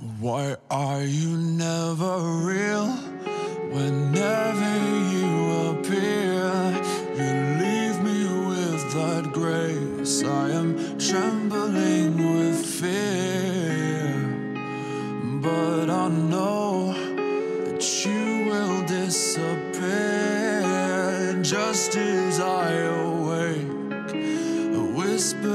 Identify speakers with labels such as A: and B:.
A: Why are you never real? Whenever you appear, you leave me with that grace. I am trembling with fear, but I know that you will disappear just as I awake. A whisper